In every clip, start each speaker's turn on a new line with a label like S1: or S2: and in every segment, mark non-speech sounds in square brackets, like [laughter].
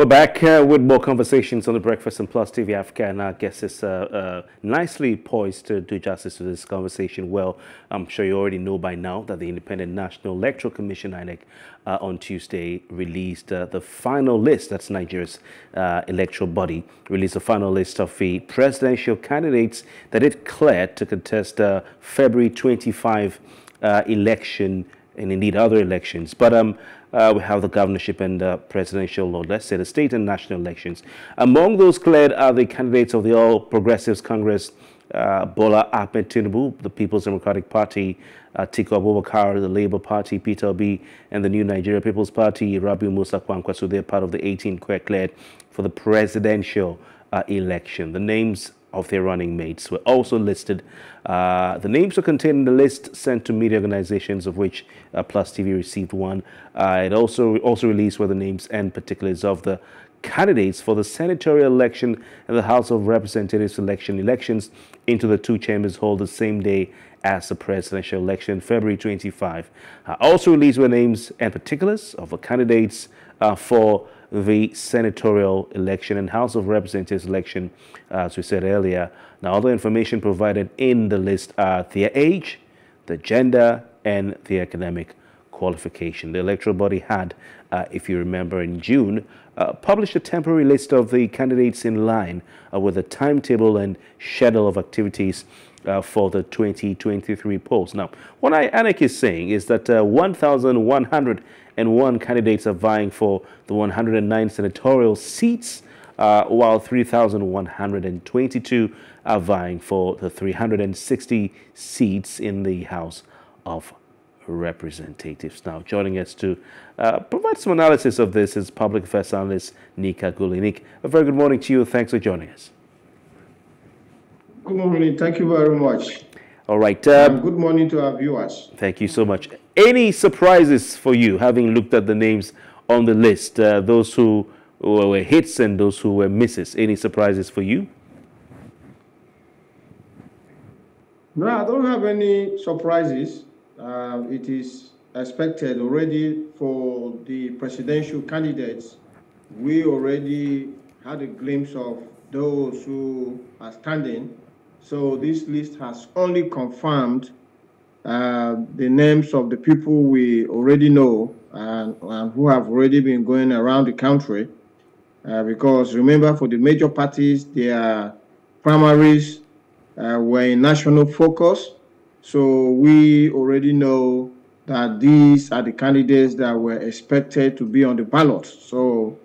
S1: We're back uh, with more conversations on the Breakfast and Plus TV Africa, and our guest is uh, uh, nicely poised to do justice to this conversation. Well, I'm sure you already know by now that the Independent National Electoral Commission (INEC) uh, on Tuesday released uh, the final list. That's Nigeria's uh, electoral body released the final list of the presidential candidates that it cleared to contest the February 25 election and indeed other elections. But um, uh, we have the governorship and uh, presidential, or let's say the state and national elections. Among those cleared are the candidates of the All Progressives Congress, uh, Bola Ahmed Tinubu, the People's Democratic Party, uh, Atiku Abubakar, the Labour Party, Peter Obi, and the New Nigeria People's Party, Rabiu Musa Kwankwaso. They're part of the 18 cleared for the presidential uh, election. The names of their running mates were also listed. Uh, the names were contained in the list sent to media organizations, of which uh, Plus TV received one. Uh, it also also released were the names and particulars of the candidates for the senatorial election and the House of Representatives election elections into the two chambers hold the same day as the presidential election, February 25. Uh, also released were names and particulars of the candidates uh, for the senatorial election and House of Representatives election, as we said earlier. Now, other information provided in the list are their age, the gender, and the academic qualification. The electoral body had, uh, if you remember, in June, uh, published a temporary list of the candidates in line uh, with a timetable and schedule of activities uh, for the 2023 polls. Now, what INEC is saying is that uh, 1,101 candidates are vying for the 109 senatorial seats, uh, while 3,122 are vying for the 360 seats in the House of Representatives. Now, joining us to uh, provide some analysis of this is public affairs analyst Nick Agule, Nick. A very good morning to you. Thanks for joining us.
S2: Good morning. Thank you very much.
S1: All right.
S2: Um, good morning to our viewers.
S1: Thank you so much. Any surprises for you, having looked at the names on the list, uh, those who were hits and those who were misses? Any surprises for you?
S2: No, I don't have any surprises. Uh, it is expected already for the presidential candidates. We already had a glimpse of those who are standing so this list has only confirmed uh, the names of the people we already know and, and, who have already been going around the country. Uh, because remember, for the major parties, their primaries uh, were in national focus. So we already know that these are the candidates that were expected to be on the ballot. So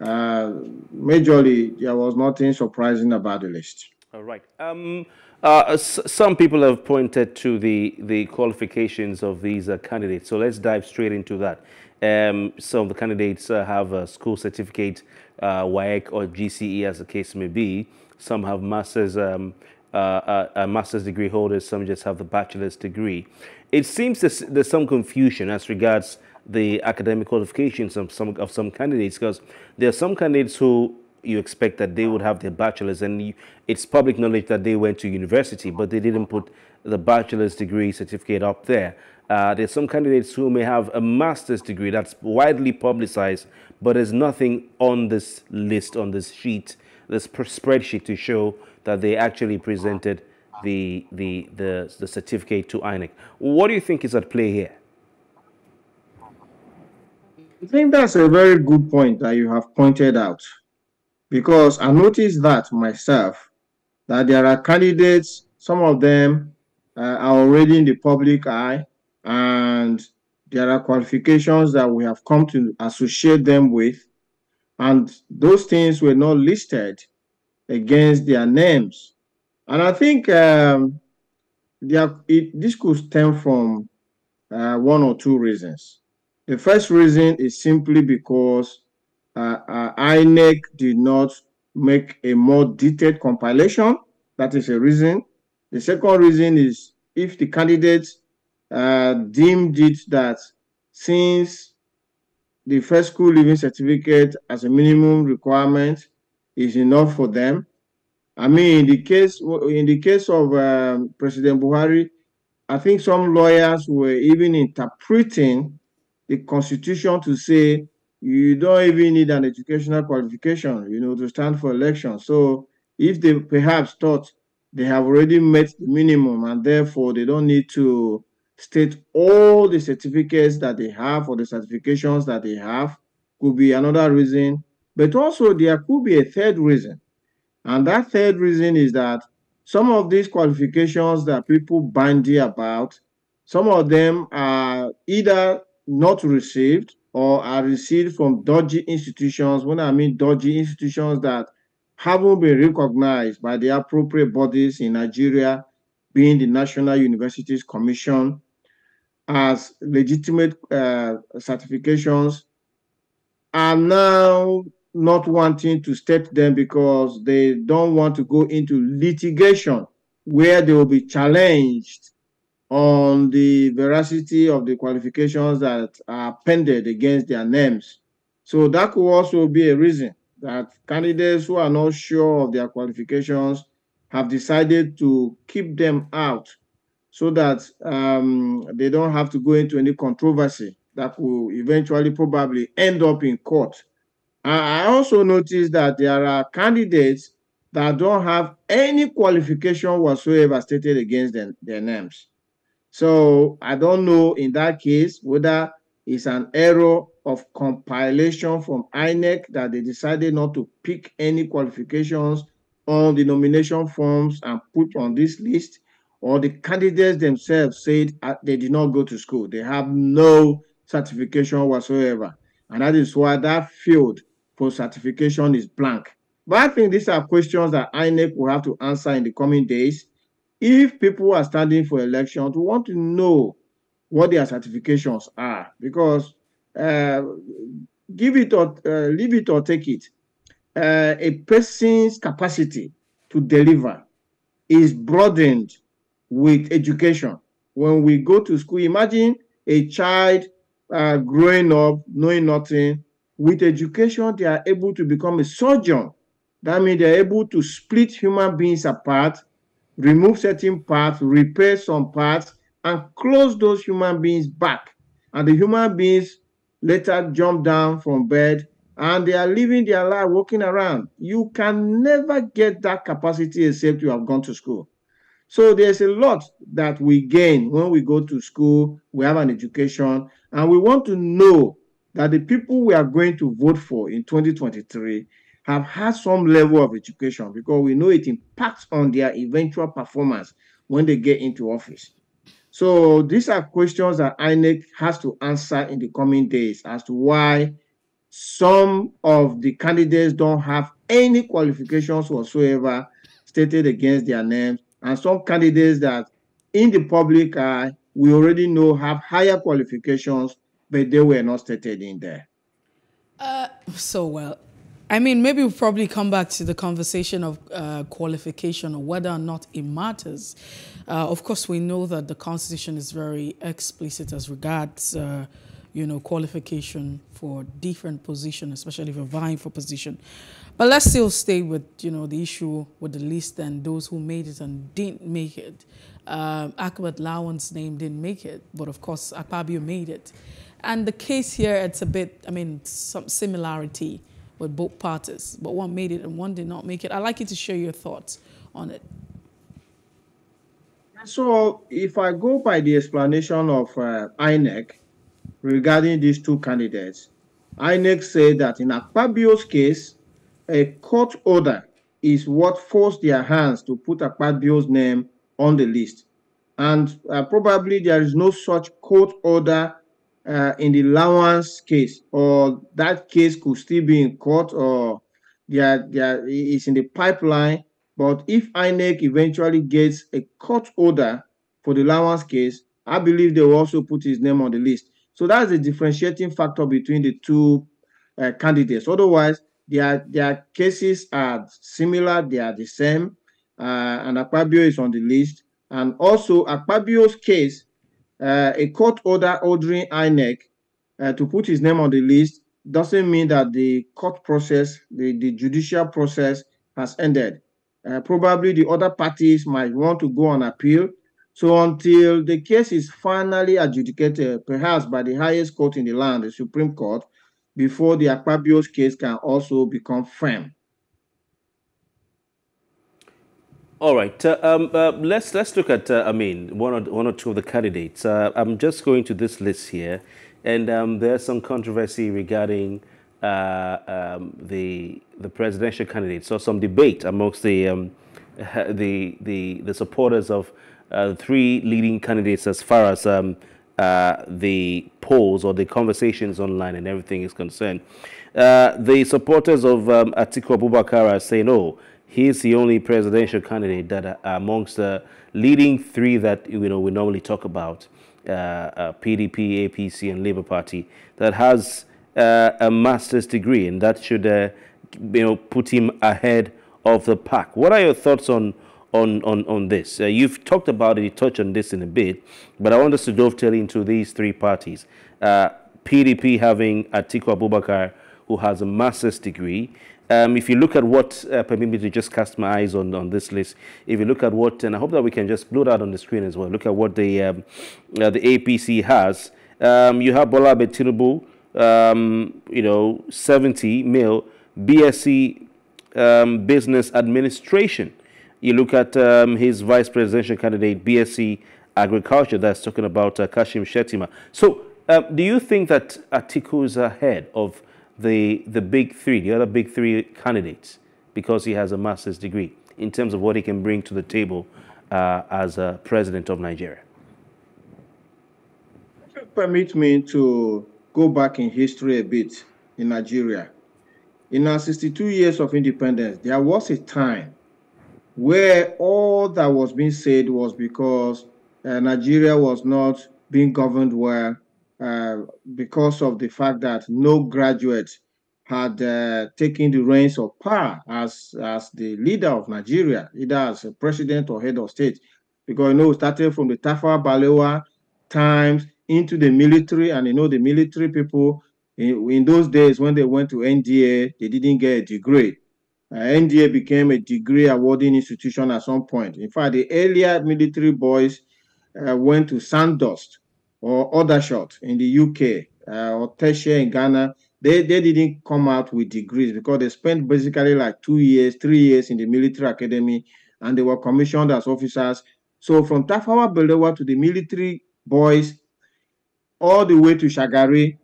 S2: uh, majorly, there was nothing surprising about the list.
S1: All right. Um, uh, some people have pointed to the, the qualifications of these uh, candidates, so let's dive straight into that. Um, some of the candidates uh, have a school certificate, uh, WAEC or GCE as the case may be. Some have master's, um, uh, uh, uh, master's degree holders, some just have the bachelor's degree. It seems there's some confusion as regards the academic qualifications of some, of some candidates because there are some candidates who you expect that they would have their bachelor's and you, it's public knowledge that they went to university but they didn't put the bachelor's degree certificate up there. Uh, there's some candidates who may have a master's degree that's widely publicized but there's nothing on this list on this sheet this spreadsheet to show that they actually presented the the the, the certificate to INEC what do you think is at play here?
S2: I think that's a very good point that you have pointed out because I noticed that myself, that there are candidates, some of them uh, are already in the public eye, and there are qualifications that we have come to associate them with, and those things were not listed against their names. And I think um, it, this could stem from uh, one or two reasons. The first reason is simply because uh, uh, INEC did not make a more detailed compilation. That is a reason. The second reason is if the candidates uh, deemed it that since the first school leaving certificate as a minimum requirement is enough for them. I mean, in the case in the case of um, President Buhari, I think some lawyers were even interpreting the constitution to say you don't even need an educational qualification, you know, to stand for election. So if they perhaps thought they have already met the minimum and therefore they don't need to state all the certificates that they have or the certifications that they have, could be another reason. But also there could be a third reason. And that third reason is that some of these qualifications that people bandy about, some of them are either not received or are received from dodgy institutions. When I mean dodgy institutions that haven't been recognized by the appropriate bodies in Nigeria, being the National Universities Commission, as legitimate uh, certifications, are now not wanting to state them because they don't want to go into litigation where they will be challenged on the veracity of the qualifications that are pended against their names. So that could also be a reason that candidates who are not sure of their qualifications have decided to keep them out so that um, they don't have to go into any controversy that will eventually probably end up in court. I also noticed that there are candidates that don't have any qualification whatsoever stated against them, their names. So I don't know in that case whether it's an error of compilation from INEC that they decided not to pick any qualifications on the nomination forms and put on this list, or the candidates themselves said uh, they did not go to school. They have no certification whatsoever. And that is why that field for certification is blank. But I think these are questions that INEC will have to answer in the coming days if people are standing for elections, we want to know what their certifications are because uh, give it or uh, leave it or take it. Uh, a person's capacity to deliver is broadened with education. When we go to school, imagine a child uh, growing up knowing nothing. With education, they are able to become a surgeon. That means they're able to split human beings apart remove certain parts, repair some parts, and close those human beings back. And the human beings later jump down from bed and they are living their life walking around. You can never get that capacity except you have gone to school. So there's a lot that we gain when we go to school, we have an education, and we want to know that the people we are going to vote for in 2023 have had some level of education because we know it impacts on their eventual performance when they get into office. So these are questions that INEC has to answer in the coming days as to why some of the candidates don't have any qualifications whatsoever stated against their names, and some candidates that in the public eye we already know have higher qualifications, but they were not stated in there.
S3: Uh, so well, I mean, maybe we'll probably come back to the conversation of uh, qualification or whether or not it matters. Uh, of course, we know that the Constitution is very explicit as regards, uh, you know, qualification for different position, especially if you're vying for position. But let's still stay with, you know, the issue with the list and those who made it and didn't make it. Uh, Ahmed Lawan's name didn't make it, but of course, Akpabio made it. And the case here, it's a bit, I mean, some similarity with both parties, but one made it and one did not make it. I'd like you to share your thoughts on it.
S2: So, if I go by the explanation of uh, INEC regarding these two candidates, INEC said that in Akpabio's case, a court order is what forced their hands to put Akpabio's name on the list. And uh, probably there is no such court order uh, in the Lawan's case, or that case could still be in court, or there, there is in the pipeline. But if INEC eventually gets a court order for the Lawan's case, I believe they will also put his name on the list. So that's a differentiating factor between the two uh, candidates. Otherwise, their their cases are similar, they are the same, uh, and Akpabio is on the list. And also, Akpabio's case uh, a court order ordering INEC uh, to put his name on the list doesn't mean that the court process, the, the judicial process has ended. Uh, probably the other parties might want to go on appeal. So until the case is finally adjudicated, perhaps by the highest court in the land, the Supreme Court, before the Akpabio's case can also become firm.
S1: All right. Uh, um, uh, let's let's look at. Uh, I mean, one or one or two of the candidates. Uh, I'm just going to this list here, and um, there's some controversy regarding uh, um, the the presidential candidates. So some debate amongst the um, [laughs] the the the supporters of uh, three leading candidates as far as um, the polls or the conversations online and everything is concerned. the supporters of um, Atiku Abubakar are saying, "Oh." He's the only presidential candidate that uh, amongst the leading three that you know we normally talk about, uh, uh, PDP, APC, and Labour Party, that has uh, a master's degree, and that should uh, you know put him ahead of the pack. What are your thoughts on? On, on, on this. Uh, you've talked about it, you touched on this in a bit, but I want us to dovetail into these three parties. PDP having Atiku Abubakar, who has a master's degree, um, if you look at what, uh, permit me to just cast my eyes on, on this list, if you look at what, and I hope that we can just blow that on the screen as well, look at what the, um, uh, the APC has. Um, you have Bola Tinubu, um, you know, 70 mil, BSc um, Business Administration. You look at um, his vice presidential candidate, BSc Agriculture, that's talking about uh, Kashim Shettima. So, do you think that Atiku is ahead of the, the big three, the other big three candidates, because he has a master's degree in terms of what he can bring to the table uh, as a president of Nigeria?
S2: Permit me to go back in history a bit in Nigeria. In our 62 years of independence, there was a time where all that was being said was because uh, Nigeria was not being governed well uh, because of the fact that no graduate had uh, taken the reins of power as, as the leader of Nigeria, either as a president or head of state. Because you know, started from the Tafawa Balewa times into the military, and you know, the military people in, in those days when they went to NDA, they didn't get a degree. Uh, NDA became a degree awarding institution at some point. In fact, the earlier military boys uh, went to Sandhurst or Aldershot in the UK uh, or Tertiary in Ghana, they, they didn't come out with degrees because they spent basically like two years, three years in the military academy and they were commissioned as officers. So from Tafawa Balewa to the military boys, all the way to Shagari,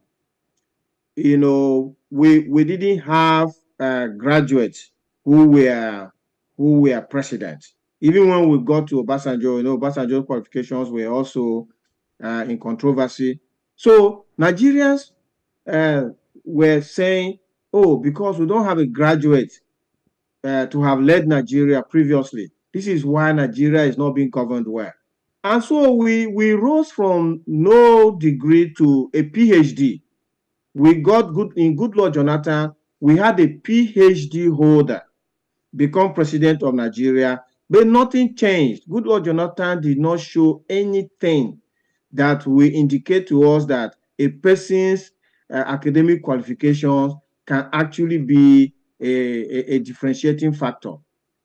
S2: you know, we we didn't have uh, graduates who were who were president. Even when we got to Obasanjo, you know, Obasanjo's qualifications were also uh, in controversy. So Nigerians uh, were saying, oh, because we don't have a graduate uh, to have led Nigeria previously, this is why Nigeria is not being governed well. And so we, we rose from no degree to a PhD. We got good in Goodluck Jonathan, we had a PhD holder become president of Nigeria, but nothing changed. Goodluck Jonathan did not show anything that will indicate to us that a person's uh, academic qualifications can actually be a, a, a differentiating factor.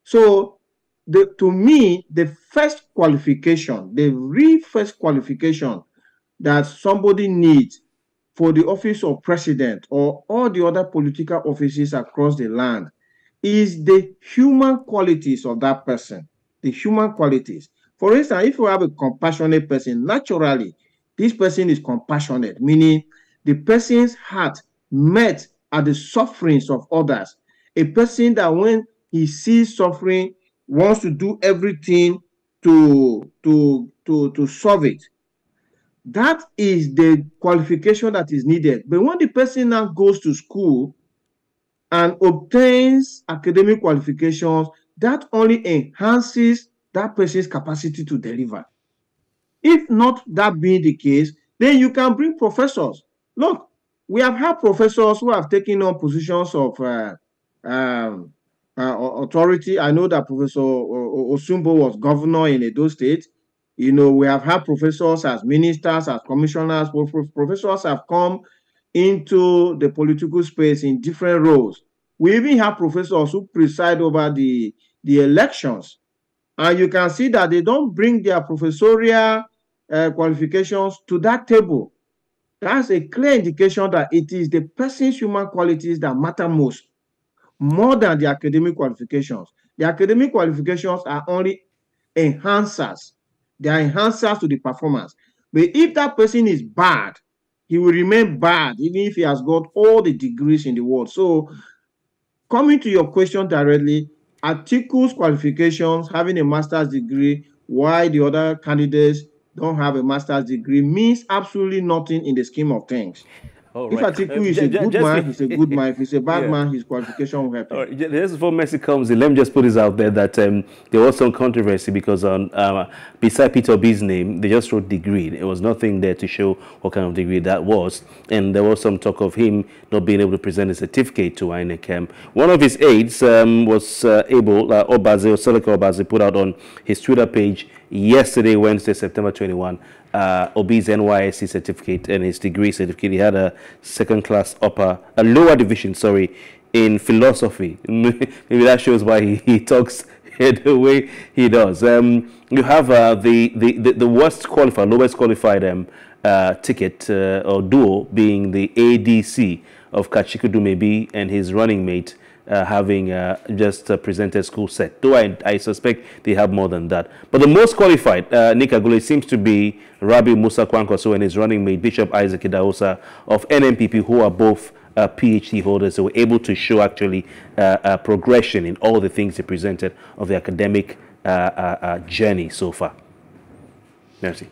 S2: So the, to me, the first qualification, the real first qualification that somebody needs for the office of president or all the other political offices across the land is the human qualities of that person, the human qualities. For instance, if you have a compassionate person, naturally, this person is compassionate, meaning the person's heart met at the sufferings of others. A person that when he sees suffering, wants to do everything to, to, to, to solve it. That is the qualification that is needed. But when the person now goes to school and obtains academic qualifications, that only enhances that person's capacity to deliver. If not that being the case, then you can bring professors. Look, we have had professors who have taken on positions of uh, um, uh, authority. I know that Professor Osunbor was governor in Edo State. You know, we have had professors as ministers, as commissioners. Professors have come into the political space in different roles. We even have professors who preside over the, the elections and you can see that they don't bring their professorial uh, qualifications to that table. that's a clear indication that it is the person's human qualities that matter most, more than the academic qualifications. The academic qualifications are only enhancers. They are enhancers to the performance. But if that person is bad, he will remain bad, even if he has got all the degrees in the world. So, coming to your question directly, Atiku's qualifications, having a master's degree, why the other candidates don't have a master's degree means absolutely nothing in the scheme of things. All if right. Atiku is uh, a good just, man, he's a good man. If he's a bad [laughs] yeah. man, his qualification will him. All right.
S1: Just before Mercy comes in, let me just put this out there that um, there was some controversy because on uh, beside Peter Obi's name, they just wrote degree. There was nothing there to show what kind of degree that was. And there was some talk of him not being able to present a certificate to INEC. One of his aides um, was uh, able, uh, Obaze, Oseloka Obaze, put out on his Twitter page yesterday, Wednesday, September 21, uh, Obi's NYSC certificate and his degree certificate. He had a second class upper, a lower division, sorry, in philosophy. [laughs] Maybe that shows why he, he talks [laughs] the way he does. Um, you have uh, the, the, the, worst qualified, lowest qualified um, uh, ticket uh, or duo being the ADC of Kachikwu Dumebi and his running mate uh, having uh, just uh, presented school set. Though I, I suspect they have more than that. But the most qualified, uh, Nick Agule, seems to be Rabiu Musa Kwankwaso and his running mate, Bishop Isaac Idahosa of NNPP, who are both uh, PhD holders. They were able to show actually uh, progression in all the things they presented of the academic uh, journey so far. Mercy.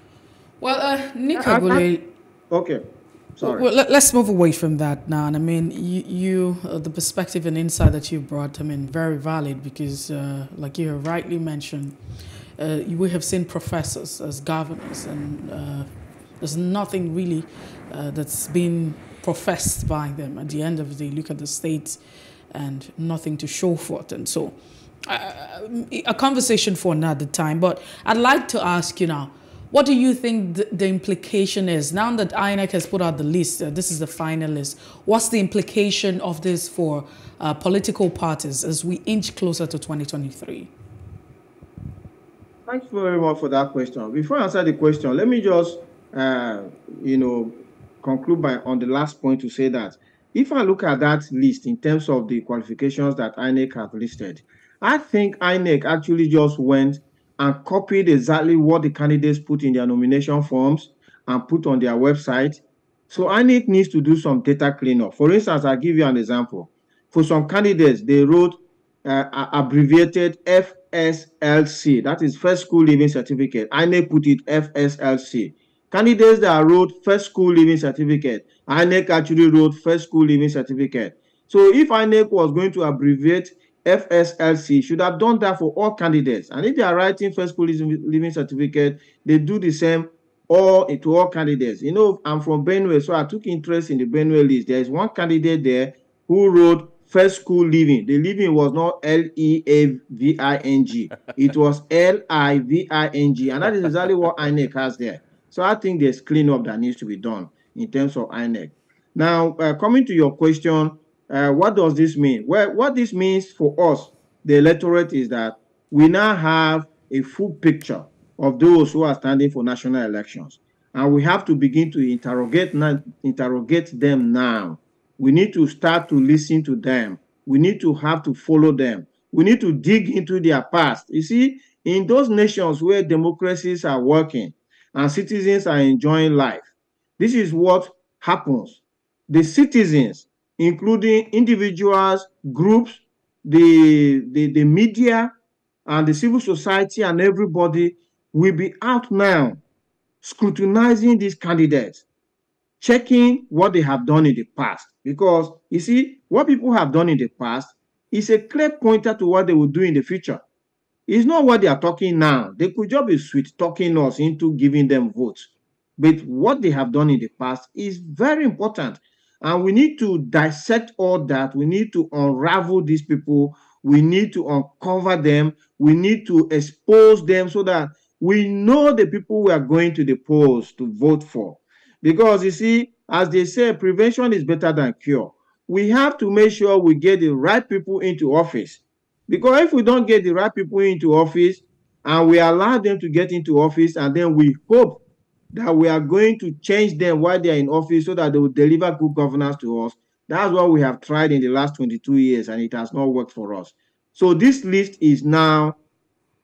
S3: Well, Nick Agule.
S2: Okay.
S3: Sorry. Well, let, us move away from that now. And I mean, you, you uh, the perspective and insight that you brought, I mean, very valid because, uh, like you have rightly mentioned, uh, we have seen professors as governors, and uh, there's nothing really uh, that's been professed by them. At the end of the day, look at the state and nothing to show for it. And so, uh, a conversation for another time. But I'd like to ask you now what do you think the, the implication is? Now that INEC has put out the list, uh, this is the final list, what's the implication of this for uh, political parties as we inch closer to 2023?
S2: Thanks very much for that question. Before I answer the question, let me just, uh, you know, conclude by on the last point to say that if I look at that list in terms of the qualifications that INEC have listed, I think INEC actually just went and copied exactly what the candidates put in their nomination forms and put on their website. So INEC needs to do some data cleanup. For instance, I'll give you an example. For some candidates, they wrote uh, abbreviated FSLC, that is First School Leaving Certificate. INEC put it FSLC. Candidates that wrote First School Leaving Certificate, INEC actually wrote First School Leaving Certificate. So if INEC was going to abbreviate FSLC should have done that for all candidates. And if they are writing first school living certificate, they do the same all to all candidates. You know, I'm from Benue, so I took interest in the Benue list. There is one candidate there who wrote first school living. The living was not L E A V I N G, it was L I V I N G. And that is exactly what INEC has there. So I think there's cleanup that needs to be done in terms of INEC. Now, uh, coming to your question, uh, what does this mean? Well, what this means for us, the electorate, is that we now have a full picture of those who are standing for national elections. And we have to begin to interrogate, interrogate them now. We need to start to listen to them. We need to have to follow them. We need to dig into their past. You see, in those nations where democracies are working and citizens are enjoying life, this is what happens. The citizens including individuals, groups, the, the, the media, and the civil society, and everybody will be out now scrutinizing these candidates, checking what they have done in the past. Because you see, what people have done in the past is a clear pointer to what they will do in the future. It's not what they are talking now. They could just be sweet talking us into giving them votes. But what they have done in the past is very important and we need to dissect all that. We need to unravel these people. We need to uncover them. We need to expose them so that we know the people we are going to the polls to vote for. Because you see, as they say, prevention is better than cure. We have to make sure we get the right people into office. Because if we don't get the right people into office and we allow them to get into office and then we hope that we are going to change them while they are in office so that they will deliver good governance to us. That's what we have tried in the last 22 years, and it has not worked for us. So this list is now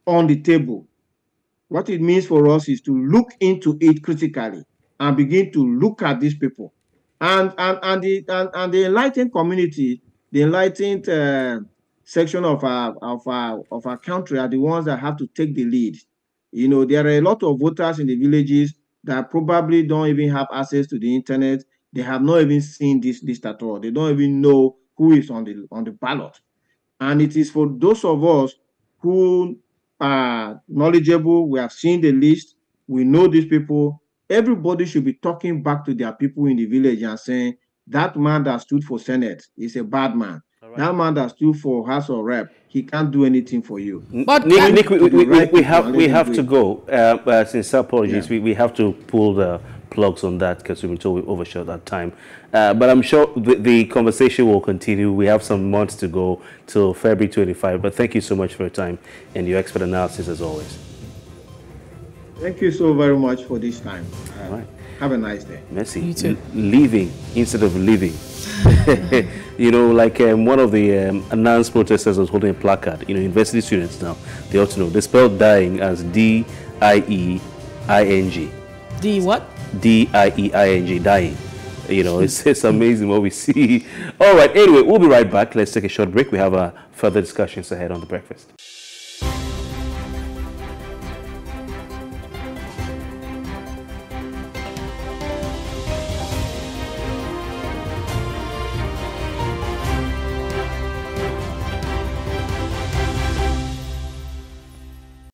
S2: on the table. What it means for us is to look into it critically and begin to look at these people. And and and the and, and the enlightened community, the enlightened uh, section of our of our of our country are the ones that have to take the lead. You know, there are a lot of voters in the villages that probably don't even have access to the internet. They have not even seen this list at all. They don't even know who is on the on the ballot. And it is for those of us who are knowledgeable, we have seen the list, we know these people. Everybody should be talking back to their people in the village and saying, that man that stood for Senate is a bad man. Right. That man that stood for House of Rep, he can't do anything for you.
S1: But Nick, Nick we, we, we, we have we have to go. Uh, uh, since apologies, yeah. we, we have to pull the plugs on that because we've been told we overshot that time. Uh, but I'm sure the, the, conversation will continue. We have some months to go till February 25. But thank you so much for your time and your expert analysis as always.
S2: Thank you so very much for this time. Uh, All right. Have a nice day.
S1: Mercy. You too. L leaving instead of living. [laughs] you know, like um, one of the um, announced protesters was holding a placard. You know, university students now, they ought to know. They spell dying as D I E I N G.
S3: D what?
S1: D I E I N G, dying. You know, it's, it's [laughs] amazing what we see. All right, anyway, we'll be right back. Let's take a short break. We have uh, further discussions ahead on the breakfast.